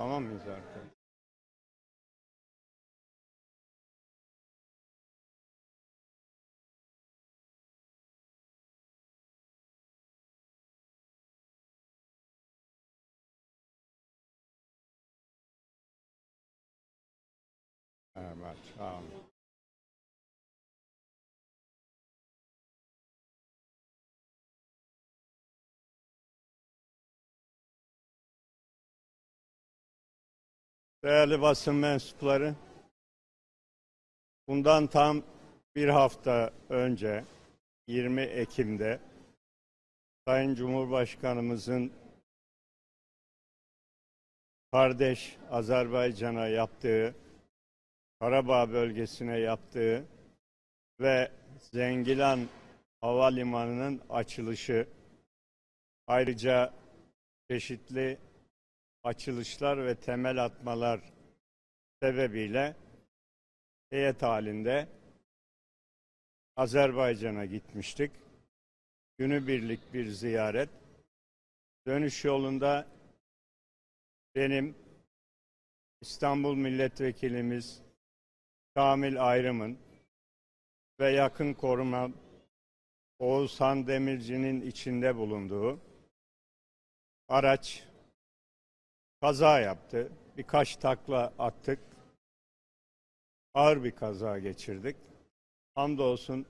Tamam mıyız artık? Evet, tamam. Değerli basın mensupları, bundan tam bir hafta önce 20 Ekim'de Sayın Cumhurbaşkanımızın kardeş Azerbaycan'a yaptığı, Karabağ bölgesine yaptığı ve Zengilan Havalimanı'nın açılışı, ayrıca çeşitli açılışlar ve temel atmalar sebebiyle heyet halinde Azerbaycan'a gitmiştik. Günübirlik bir ziyaret. Dönüş yolunda benim İstanbul Milletvekilimiz Kamil Ayrım'ın ve yakın koruma Oğuzhan Demirci'nin içinde bulunduğu araç kaza yaptı. Birkaç takla attık. Ağır bir kaza geçirdik. Hamdolsun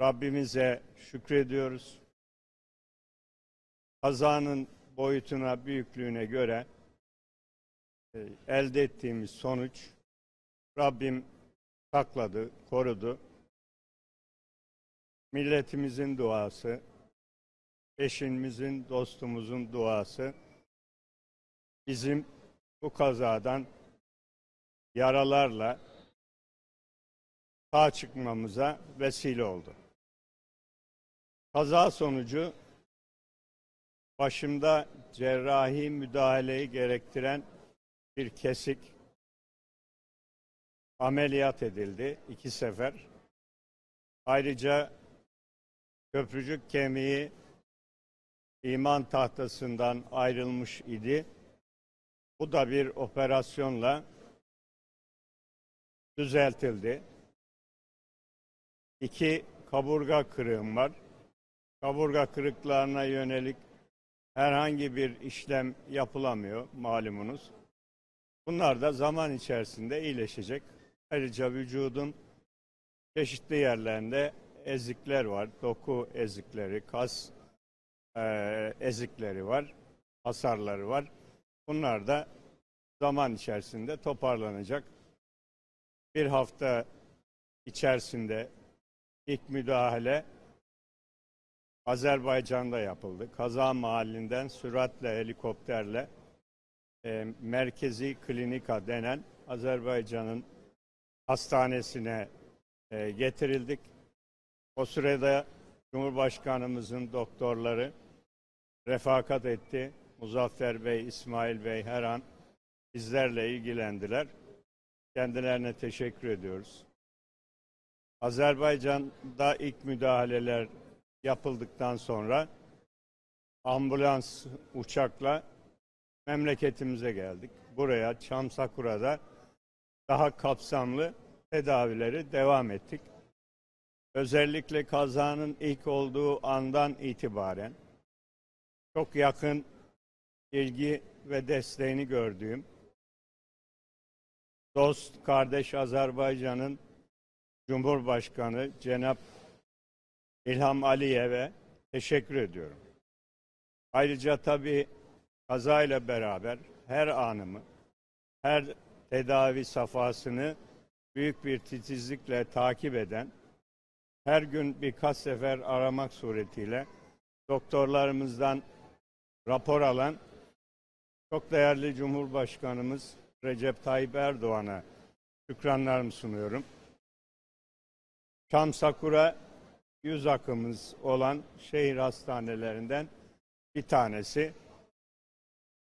Rabbimize şükrediyoruz. Kazanın boyutuna, büyüklüğüne göre e, elde ettiğimiz sonuç Rabbim sakladı, korudu. Milletimizin duası, eşimizin, dostumuzun duası bizim bu kazadan yaralarla sağ çıkmamıza vesile oldu. Kaza sonucu başımda cerrahi müdahaleyi gerektiren bir kesik ameliyat edildi iki sefer. Ayrıca köprücük kemiği iman tahtasından ayrılmış idi. Bu da bir operasyonla düzeltildi. İki kaburga kırığım var. Kaburga kırıklarına yönelik herhangi bir işlem yapılamıyor malumunuz. Bunlar da zaman içerisinde iyileşecek. Ayrıca vücudun çeşitli yerlerinde ezikler var. Doku ezikleri, kas e, ezikleri var, hasarları var. Bunlar da zaman içerisinde toparlanacak. Bir hafta içerisinde ilk müdahale Azerbaycan'da yapıldı. Kaza mahallinden süratle helikopterle e, merkezi klinika denen Azerbaycan'ın hastanesine e, getirildik. O sırada Cumhurbaşkanımızın doktorları refakat etti. Muzaffer Bey, İsmail Bey her an bizlerle ilgilendiler. Kendilerine teşekkür ediyoruz. Azerbaycan'da ilk müdahaleler yapıldıktan sonra ambulans uçakla memleketimize geldik. Buraya Çamsakura'da daha kapsamlı tedavileri devam ettik. Özellikle kazanın ilk olduğu andan itibaren çok yakın ilgi ve desteğini gördüğüm dost kardeş Azerbaycan'ın Cumhurbaşkanı Cenap İlham Aliyev'e teşekkür ediyorum. Ayrıca tabii kazayla beraber her anımı, her tedavi safhasını büyük bir titizlikle takip eden, her gün birkaç sefer aramak suretiyle doktorlarımızdan rapor alan çok değerli Cumhurbaşkanımız Recep Tayyip Erdoğan'a şükranlarımı sunuyorum. Şam Sakura yüz akımız olan şehir hastanelerinden bir tanesi.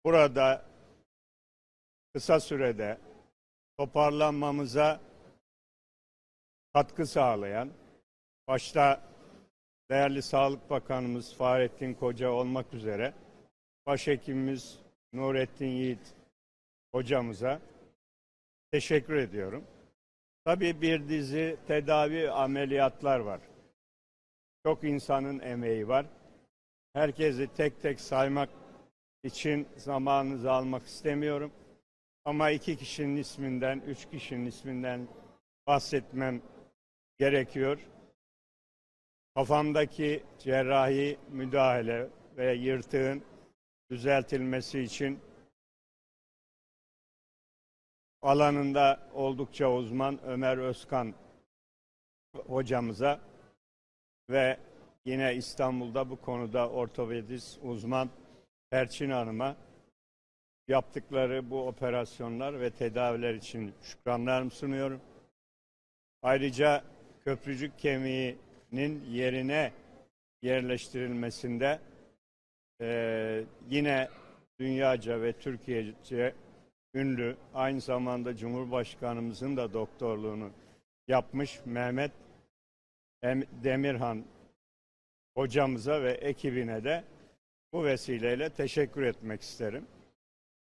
Burada kısa sürede toparlanmamıza katkı sağlayan, başta değerli Sağlık Bakanımız Fahrettin Koca olmak üzere başhekimimiz Nurettin Yiğit hocamıza teşekkür ediyorum. Tabii bir dizi tedavi ameliyatlar var. Çok insanın emeği var. Herkesi tek tek saymak için zamanınızı almak istemiyorum. Ama iki kişinin isminden, üç kişinin isminden bahsetmem gerekiyor. Kafamdaki cerrahi müdahale ve yırtığın düzeltilmesi için alanında oldukça uzman Ömer Özkan hocamıza ve yine İstanbul'da bu konuda ortopedist uzman Perçin Hanım'a yaptıkları bu operasyonlar ve tedaviler için şükranlarımı sunuyorum. Ayrıca köprücük kemiğinin yerine yerleştirilmesinde eee, yine dünyaca ve Türkiye'ce ünlü aynı zamanda Cumhurbaşkanımızın da doktorluğunu yapmış Mehmet Em- Demirhan hocamıza ve ekibine de bu vesileyle teşekkür etmek isterim.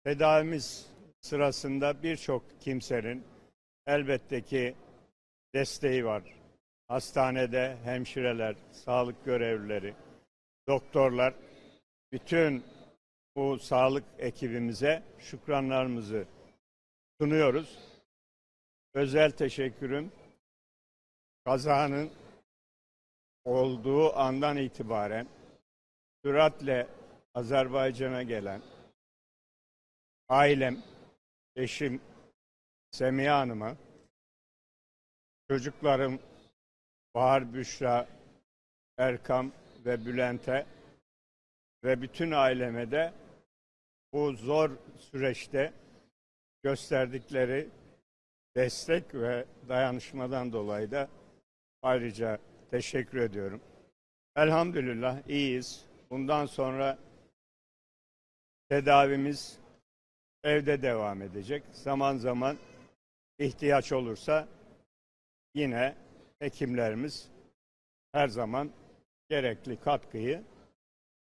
Tedavimiz sırasında birçok kimsenin elbette ki desteği var. Hastanede hemşireler, sağlık görevlileri, doktorlar, bütün bu sağlık ekibimize şükranlarımızı sunuyoruz. Özel teşekkürüm kazanın olduğu andan itibaren süratle Azerbaycan'a gelen ailem, eşim Semiha Hanım'a, çocuklarım Bahar Büşra, Erkam ve Bülent'e ve bütün aileme de bu zor süreçte gösterdikleri destek ve dayanışmadan dolayı da ayrıca teşekkür ediyorum. Elhamdülillah iyiyiz. Bundan sonra tedavimiz evde devam edecek. Zaman zaman ihtiyaç olursa yine hekimlerimiz her zaman gerekli katkıyı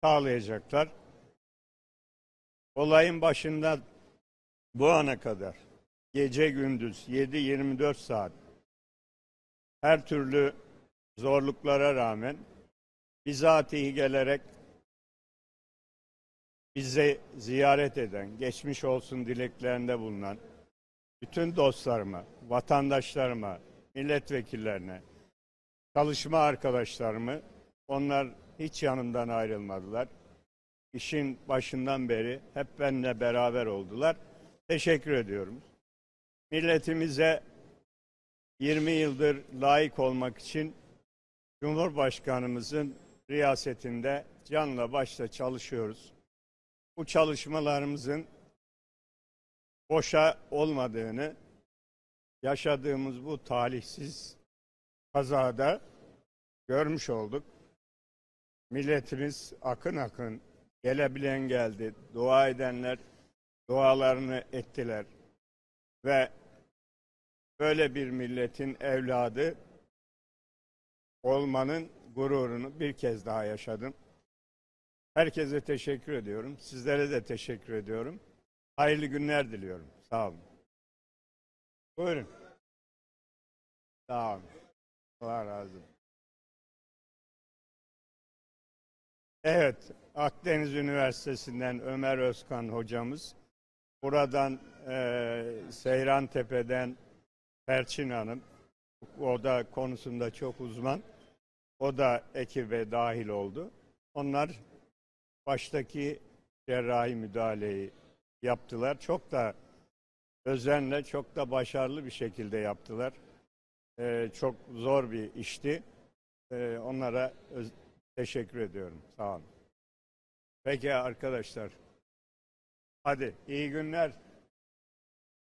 sağlayacaklar. Olayın başında bu ana kadar gece gündüz 7-24 saat her türlü zorluklara rağmen bizatihi gelerek bizi ziyaret eden, geçmiş olsun dileklerinde bulunan bütün dostlarıma, vatandaşlarıma, milletvekillerine, çalışma arkadaşlarımı onlar hiç yanımdan ayrılmadılar. İşin başından beri hep benimle beraber oldular. Teşekkür ediyorum. Milletimize 20 yıldır layık olmak için Cumhurbaşkanımızın riyasetinde canla başla çalışıyoruz. Bu çalışmalarımızın boşa olmadığını yaşadığımız bu talihsiz kazada görmüş olduk. Milletimiz akın akın gelebilen geldi. Dua edenler dualarını ettiler. Ve böyle bir milletin evladı olmanın gururunu bir kez daha yaşadım. Herkese teşekkür ediyorum. Sizlere de teşekkür ediyorum. Hayırlı günler diliyorum. Sağ olun. Buyurun. Sağ olun. Allah razı olsun. Evet, Akdeniz Üniversitesi'nden Ömer Özkan hocamız. Buradan eee Seyran Tepe'den Perçin Hanım. O da konusunda çok uzman. O da ekibe dahil oldu. Onlar baştaki cerrahi müdahaleyi yaptılar. Çok da özenle, çok da başarılı bir şekilde yaptılar. Ee, çok zor bir işti. Ee, onlara öz- teşekkür ediyorum. Sağ olun. Peki arkadaşlar. Hadi iyi günler.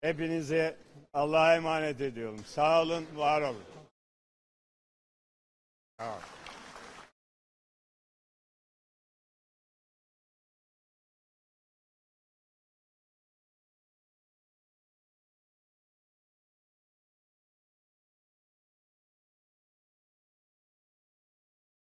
Hepinize Allah'a emanet ediyorum. Sağ olun, var olun. Sağ olun.